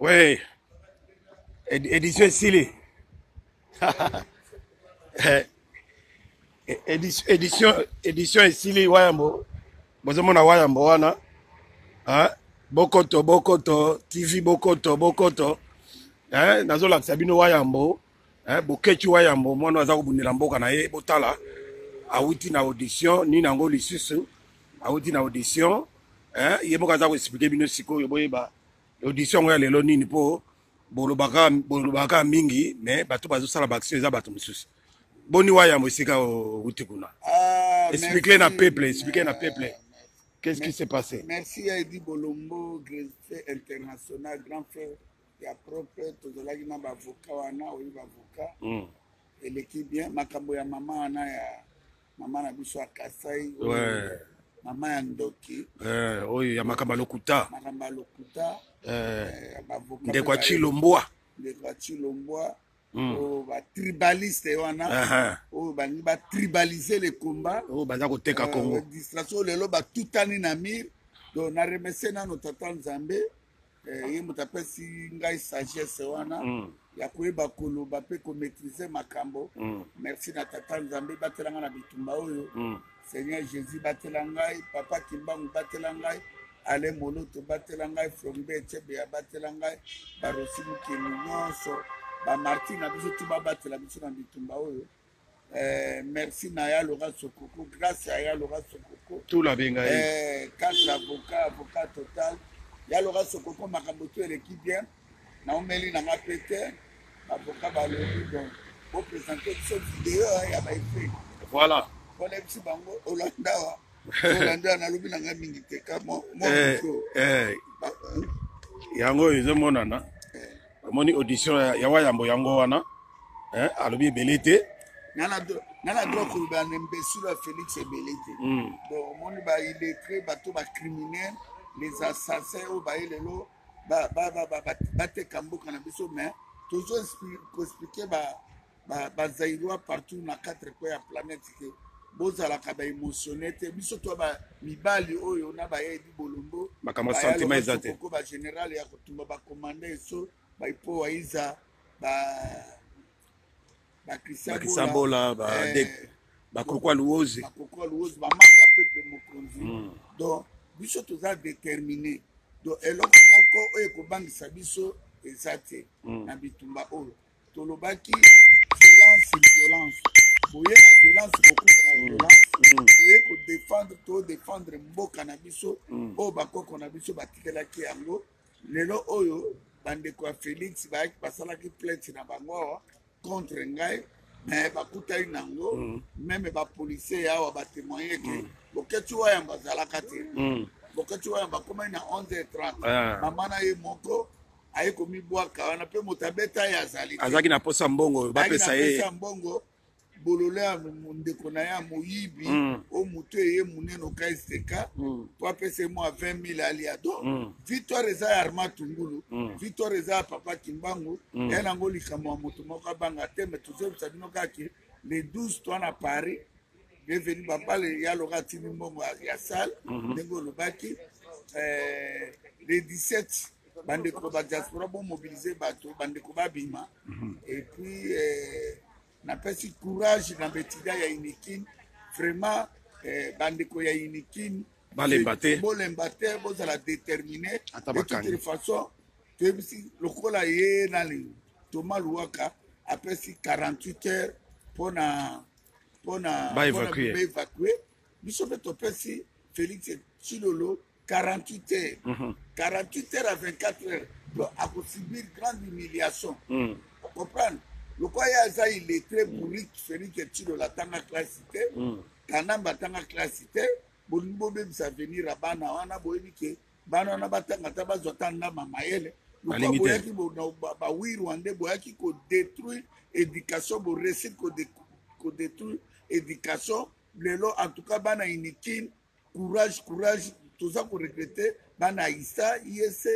Oui. Ed édition esili. Eh, eh, édition édition édition esili wayambo. Bozomona wayambo wana. Hein? Bokoto bokoto TV bokoto bokoto. Hein? Nazolakisa bino wayambo. eh, boketshi wa yambo mwana aza kobundela mboka na ye botala awuti na audition nini yango lisusu awuti na audition eh, ye moko aza koexplike bino sikoyo boyeba audition yango ya lelo nini mpo bolobaka bolobaka mingi me bato bazosala baaction eza bato mosusu boni wa yambo esika owuti kuna ah, explike na peuple explike na peuple qu'est-ce qui s'est passé merci ya edi bolombo greffe international grand frère ya propre tozalaki na bavoka wana oyi bavoka mm. eleki bien makambo ya mama wana ya mama na biso ya kasai ouais. mama ya ndoki eh, oyo ya makambo ya lokuta makambo ya lokuta eh, eh ndeko ya chilombwa ndeko ya chilombwa Mm. oyo batribaliste wana uh -huh. oyo balingi batribalise le combat oyo baza koteka eh, congo distraction lelo batutani na mire donc na remercie nano tata nzambe Eh, ye moto apesi ngai sagesse wana mm. ya koyeba koloba mpe komaîtrise makambo mm. merci na tata nzambe batela ngai na bitumba oyo mm. seigneur jésus batela ngai papa kimbangu batela ngai ale moloto batela ngai frombe ecebeya batela ngai barosi mokili nyonso bamarti na biso tu babatela biso na bitumba oyo Eh, merci na ya Laura Sokoko, grâce à ya Laura Sokoko. Tout la benga eh, quatre avocats, avocat total. Ya Laura Sokoko makambo tout eleki bien. Na omeli na nga pete, avocat balobi donc bo présenter biso vidéo hein, ya ba effet. Voilà. Bona biso bango Hollandawa. Tolanda nalobi na ngai mingi te ka mwa eh, eh. yango oyo ezomonana omoni audition ya wayambo yango wana eh, alobi ebele te nana droit koloba na imbécile ya félix ebele te hmm. bon omoni baillettré bato bacriminel les assassins oyo baye lelo bateka mboka na biso mais tozo koexplike ba, ba zairois partout na quatre coin ya planète ke bozalaka ba émotionné te biso to ba mibali oyo na ba yedi bolombo makambo sentiment eza te ko ba général ya kotumba ba commandant eso ba ipo wa iza ba ba Christian Bola ba eh, de ba kokwa luoze ba kokwa luoze ba manga peuple mokonzi mm. donc biso toza déterminé donc eloko moko oyo ekobangisa biso eza te mm. na bitumba oyo tolobaki violence violence boye na violence kokuta na mm. violence mm. boye kodefendre to defendre mboka na biso mm. oyo bakoko na biso batikelaki yango lelo oyo bandeko ya félix bayaki basalaki plainte na bango awa contre ngai me bakutaki nango meme bapolisier ya awa batemoigne ke boketi wayambo azalaka te boketi wayambo akomaki na 11 30 ah. mama na ye moko aye komibwaka wana mpe moto abeta ye azali azalaki na posa mbongo bapesa ye mbongo bolole ya ndeko na ye ya moyibi mm. o motu eye monene okaisteka mm. po apesa ye mwa 20 000 alia do mm. victoire eza ya arma tungulu mm. victoire eza ya papa kimbangu mm. ya nango likambo ya moto moko abanga te me tozobisa bino kaka le 12 toi na paris bienvenu babale ya loka atindi mbongo ya sale mm-hmm. ndenge olobaki eh, le 17 bandeko ba diaspora bo mobiliser bato bandeko babima mhm. et puis eh, napesi courage na betida ya unikin vraiment eh, bandeko ya unikin balemba te bolemba te bozala déterminé de toute façon toyebisi lokola ye nani thomas luwaka apesi 48 heures mpona mpona baevacue biso mpe topesi félix chilolo 48 heures mm -hmm. 48 heures à 24 heures donc akosubir grande humiliation mm. ocomprendre lokola ye aza illettré bourrik félix etilola atanga classe te mm. kanamba atanga classe te bolingi bobebisa avenir ya bana wana boyebi ke bana wana batanga ata bazwa ata ndama mayele lokola boyaki bawi rwandais boyaki kodétruire éducation boresir kodétruire éducation lelo en tout cas bana unikin Courage courage toza ko regretter bana isa ISC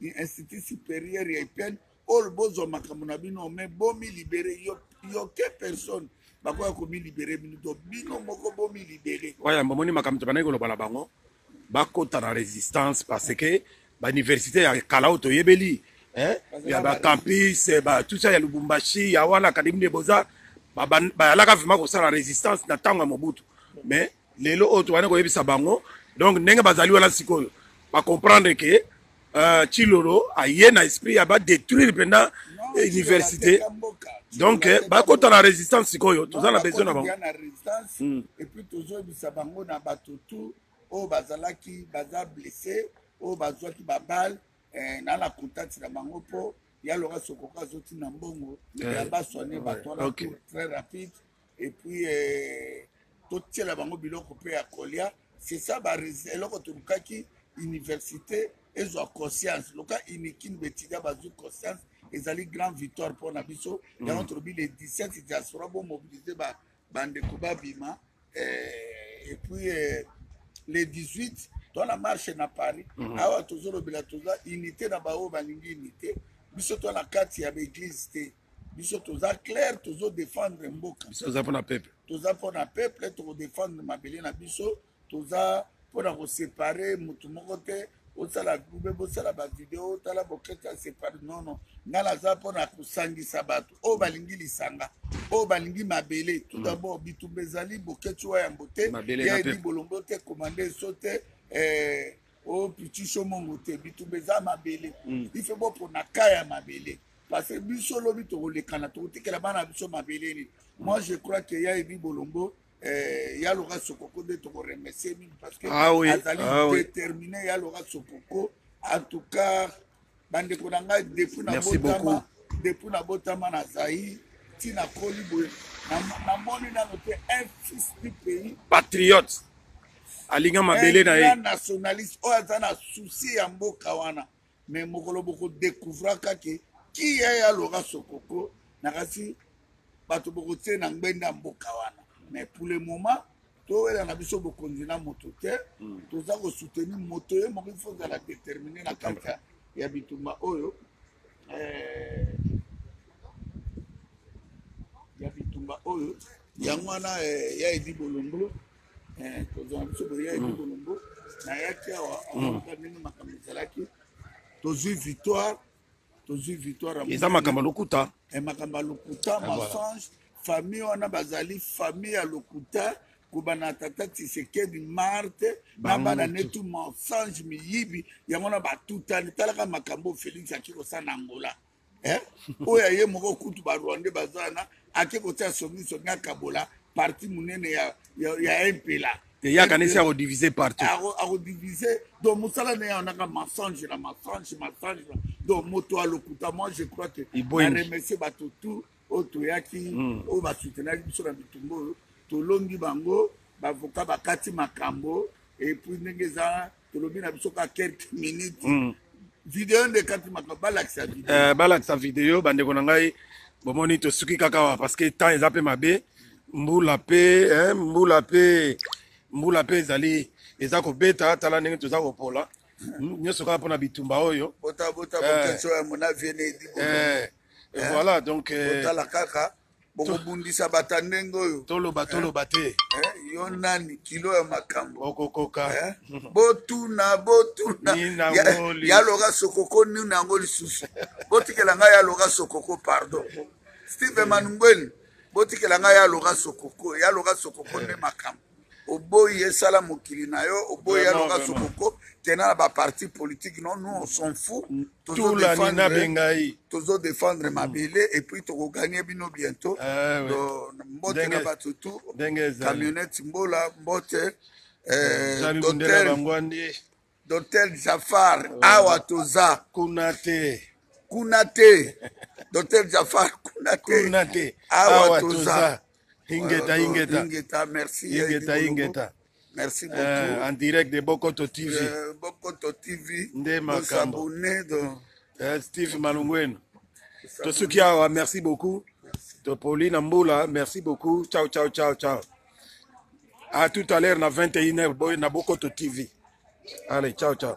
institut supérieur ya IPN oyo bozwa makambo na bino me bomi libere yo yo ke personne bakoya komilibere bino to bino moko bomilibere oya bomoni makambo tobandaki koloba na bango bakota na résistance parce que bauniversité ya kala oyo toyebeli eh, ya bacampus eh, batusa ya lubumbashi ya wana akademi de boza bayalaka vraimen kosala résistance na ntango ya mobutu mais Lelo oyo tobandi koyebisa bango donc ndenge bazali wana sikoyo ba comprendre ke uh, Chilolo aye na esprit ya ba détruire pendant université donc eh, bakota na résistance sikoyo toza na besoin na bango hmm. et puis tozoyebisa bango na bato tout oyo bazalaki baza blessé oyo bazwaki babale eh, na na contact na bango mpo ya loka sokoka azotinda mbongo eh, ya baswane bato wana très rapide et puis eh, totiela bango biloko mpe ya kolia c'est ça ba eloko tolukaki université ezwa conscience loka unikin betidia bazwi conscience ezali grand victoire mpo na biso mm. yango tolobi le 17 diaspora bomobilise bandeko babima eh, et puis eh, le 18 twana marche na paris mm. awa tozolobela toza unité na baoyo balingi unité biso twana kati ya baeglise te biso toza claire tozo défendre mboka biso toza mpona peuple toza mpona peuple tokodefendre mabele na biso toza mpona kosepare motu moko te osala groupe bosala bavideo tala bokete ya separe nono nga naza mpona kosangisa bato oyo balingi lisanga oyo balingi mabele tout mm. d'abord bitumba ezali boketi wa yambo te yaedi bolombo te komande eso te eh, o pichiso mongo te bitumba eza mabele mm. ife bopona ka ya mabele parce que biso lobi tokolekana tokotikela bana na biso mabele nini moi je crois que ya ebi bolombo eh, ya loka sokoko nde tokoremercie mingi parce que ah, oui. azali ah, oui. détermine ya loka sokoko en tout cas bandeko na ngai depuis na botama depuis na botama na zaïre ti nakoli boye namoni nano te un fils du pays patriote alinga mabele na ye nationaliste oyo aza na souci ya mboka wana me mokolo bokodekouvraka ke kiya ya lora sokoko na kasi bato bokotie na ngbenda mboka wana me pour le moment towela na biso bokonzi na moto te mm. toza kosoutenir moto ye moko ifo ozala determine na kati ya bitumba oyo eh, ya bitumba oyo yango wana eh, ya edi bolombo eh, tozwa na biso boya edi mm. bolombo nayaki awa mm. aaa ndenge makambo ezalaki tozwi victoire tozwi victoire ya eza makambo ya lokuta e makambo ya lokuta ah, mensonge famille wana bazali famille ya lokuta kobana tata tisekedi marte na bana netu mensonge miyibi yango na batutani talaka makambo felix akikosa na angola eh? oyo aye moko kutu barwande baza na ake kotia songi songi akabola parti monene ya, ya, ya mpela te ye akanisi akodivise partout akodivise donc mosala na ye aonaka mensonge na mensonge mensonge donc moto ya lokuta moi je crois que aremercie bato tout oyo toyaki hmm. oyo basoutenaki biso na bitumba oyo tolongi bango bavoka bakati makambo epuis ndenge eza tolobi na biso ka quelques minutes mm. video nde kati makambo balakisa video eh, balakisa video bandeko na ngai bomoni tosuki kaka wa parce que temps eza mpe mabe mbula mpe eh, mbula mpe mbula mpe ezali eza kobeta tala ndenge toza kopola hmm, nyonso kaka mpona bitumba oyo eh. eh, voilà donc eh. kaka bokobundisa bata ndenge oyo toloba toloba te eh, eh, yo nani kilo ya makambo okokoka eh, botuna botuna yaloka sokoko nini yango lisusu botikela ngai yaloka sokoko pardon steve manungweni botikela ngai yaloka sokoko yaloka sokoko nde makambo oboyi esala mokili na yo oboyi aloka sokoko kena na baparti politique non nous on s'en fou mm. tozo défendre mabele mm. epuis tokogagne bino bientôt ah mbote na bato tu camionnette mbola mbote eh, dotel Docteur Jafar awa toza kuna te kuna te Docteur Jafar kuna te kuna te awa toza ingeta ingeta ingeta merci ingeta ingeta merci eh, beaucoup en direct de Bokoto TV euh, Bokoto TV nde makambo eh, Steve Malungwenu tosuki awa merci beaucoup topoli na mbula merci beaucoup ciao ciao ciao ciao À tout à l'heure na 21h boy na Bokoto TV. Allez, ciao ciao.